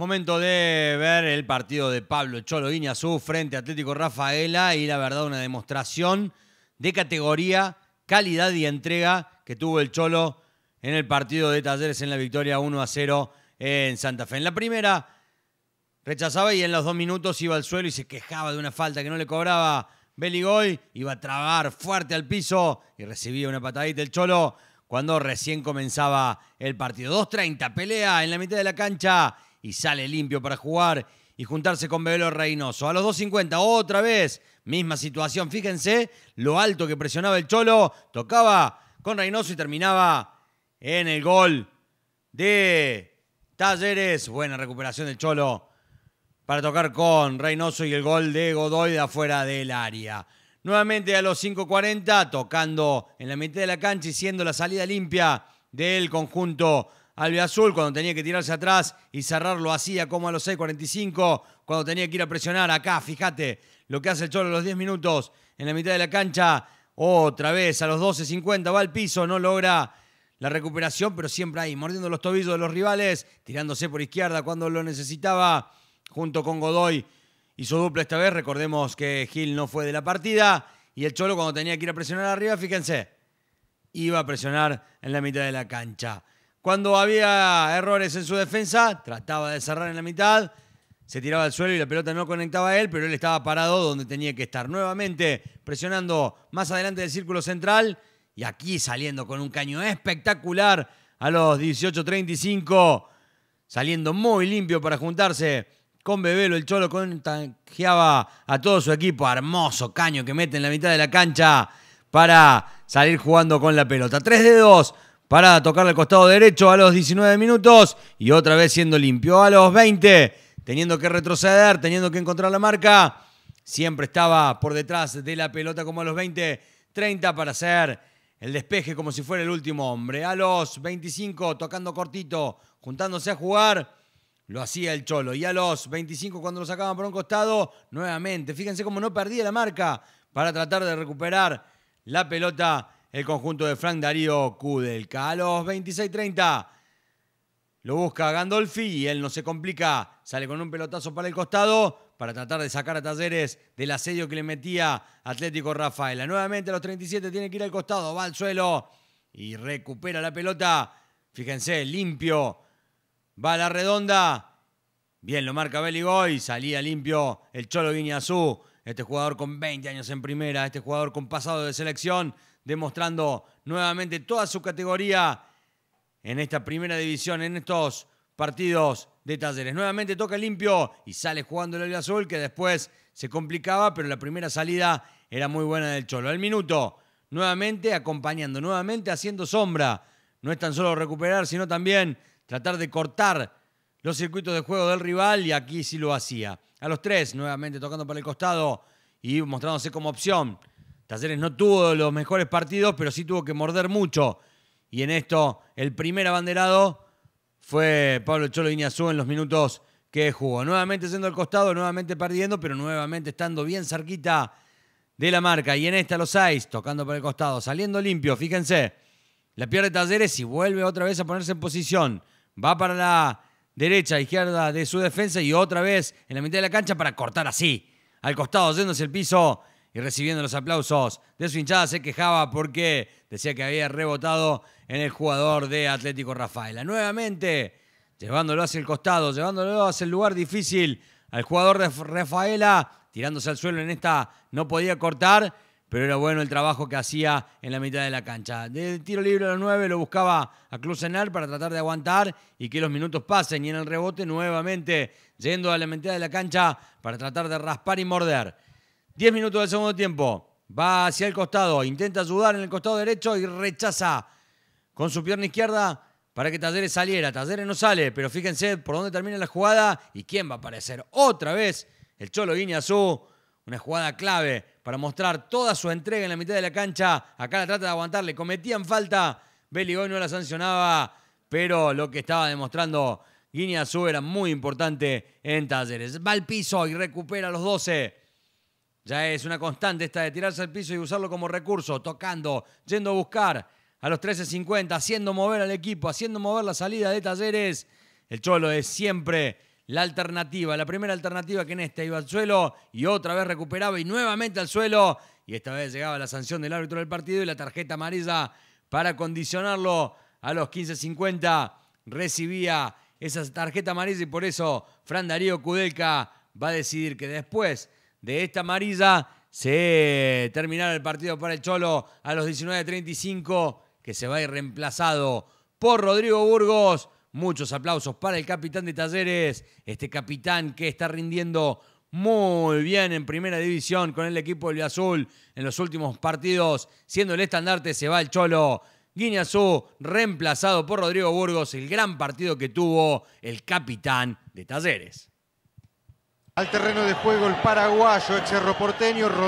Momento de ver el partido de Pablo Cholo Guiñazú frente a Atlético Rafaela y la verdad una demostración de categoría, calidad y entrega que tuvo el Cholo en el partido de Talleres en la victoria 1 a 0 en Santa Fe. En la primera rechazaba y en los dos minutos iba al suelo y se quejaba de una falta que no le cobraba Beligoy, iba a trabar fuerte al piso y recibía una patadita el Cholo cuando recién comenzaba el partido. 2.30, pelea en la mitad de la cancha y sale limpio para jugar y juntarse con Bebelo Reynoso. A los 2.50, otra vez, misma situación. Fíjense lo alto que presionaba el Cholo, tocaba con Reynoso y terminaba en el gol de Talleres. Buena recuperación del Cholo para tocar con Reynoso y el gol de Godoy de afuera del área. Nuevamente a los 5.40, tocando en la mitad de la cancha y siendo la salida limpia del conjunto albiazul cuando tenía que tirarse atrás y cerrarlo hacía como a los 6.45, cuando tenía que ir a presionar acá, fíjate lo que hace el Cholo a los 10 minutos en la mitad de la cancha, otra vez a los 12.50 va al piso, no logra la recuperación, pero siempre ahí, mordiendo los tobillos de los rivales, tirándose por izquierda cuando lo necesitaba, junto con Godoy. Hizo dupla esta vez, recordemos que Gil no fue de la partida, y el Cholo cuando tenía que ir a presionar arriba, fíjense, iba a presionar en la mitad de la cancha. Cuando había errores en su defensa, trataba de cerrar en la mitad, se tiraba al suelo y la pelota no conectaba a él, pero él estaba parado donde tenía que estar. Nuevamente presionando más adelante del círculo central y aquí saliendo con un caño espectacular a los 18.35, saliendo muy limpio para juntarse con Bebelo. El Cholo contagiaba a todo su equipo. Hermoso caño que mete en la mitad de la cancha para salir jugando con la pelota. 3 de 2 para tocarle al costado derecho a los 19 minutos y otra vez siendo limpio a los 20, teniendo que retroceder, teniendo que encontrar la marca. Siempre estaba por detrás de la pelota como a los 20, 30 para hacer el despeje como si fuera el último hombre. A los 25, tocando cortito, juntándose a jugar, lo hacía el Cholo. Y a los 25, cuando lo sacaban por un costado, nuevamente. Fíjense cómo no perdía la marca para tratar de recuperar la pelota el conjunto de Frank Darío Kudelka. A los 26-30 lo busca Gandolfi y él no se complica, sale con un pelotazo para el costado para tratar de sacar a Talleres del asedio que le metía Atlético Rafaela. Nuevamente a los 37 tiene que ir al costado, va al suelo y recupera la pelota. Fíjense, limpio, va a la redonda. Bien, lo marca Beligoy, salía limpio el Cholo Guiñazú, este jugador con 20 años en primera, este jugador con pasado de selección demostrando nuevamente toda su categoría en esta primera división, en estos partidos de talleres. Nuevamente toca limpio y sale jugando el azul, que después se complicaba, pero la primera salida era muy buena del Cholo. Al minuto, nuevamente acompañando, nuevamente haciendo sombra. No es tan solo recuperar, sino también tratar de cortar los circuitos de juego del rival y aquí sí lo hacía. A los tres, nuevamente tocando para el costado y mostrándose como opción. Talleres no tuvo los mejores partidos, pero sí tuvo que morder mucho. Y en esto, el primer abanderado fue Pablo Cholo Iñazú en los minutos que jugó. Nuevamente siendo al costado, nuevamente perdiendo, pero nuevamente estando bien cerquita de la marca. Y en esta los seis, tocando por el costado, saliendo limpio, fíjense. La pierde Talleres y vuelve otra vez a ponerse en posición. Va para la derecha, izquierda de su defensa y otra vez en la mitad de la cancha para cortar así. Al costado, yéndose el piso y recibiendo los aplausos de su hinchada se quejaba porque decía que había rebotado en el jugador de Atlético Rafaela. Nuevamente, llevándolo hacia el costado, llevándolo hacia el lugar difícil al jugador de Rafaela, tirándose al suelo en esta no podía cortar, pero era bueno el trabajo que hacía en la mitad de la cancha. De tiro libre a los nueve lo buscaba a Clusenar para tratar de aguantar y que los minutos pasen y en el rebote nuevamente yendo a la mitad de la cancha para tratar de raspar y morder. 10 minutos del segundo tiempo. Va hacia el costado, intenta ayudar en el costado derecho y rechaza con su pierna izquierda para que Talleres saliera. Talleres no sale, pero fíjense por dónde termina la jugada y quién va a aparecer. Otra vez el Cholo Guiñazú. Una jugada clave para mostrar toda su entrega en la mitad de la cancha. Acá la trata de aguantar, le cometían falta. Beligoy no la sancionaba, pero lo que estaba demostrando Guiñazú era muy importante en Talleres. Va al piso y recupera los 12. Ya es una constante esta de tirarse al piso y usarlo como recurso, tocando, yendo a buscar a los 13.50, haciendo mover al equipo, haciendo mover la salida de Talleres. El Cholo es siempre la alternativa, la primera alternativa que en esta iba al suelo y otra vez recuperaba y nuevamente al suelo y esta vez llegaba la sanción del árbitro del partido y la tarjeta amarilla para condicionarlo a los 15.50 recibía esa tarjeta amarilla y por eso Fran Darío Kudelka va a decidir que después de esta amarilla se terminará el partido para el Cholo a los 19.35 que se va a ir reemplazado por Rodrigo Burgos. Muchos aplausos para el capitán de Talleres, este capitán que está rindiendo muy bien en primera división con el equipo del Azul en los últimos partidos, siendo el estandarte, se va el Cholo. Guiñazú, reemplazado por Rodrigo Burgos, el gran partido que tuvo el capitán de Talleres. Al terreno de juego el paraguayo, ex Porteño.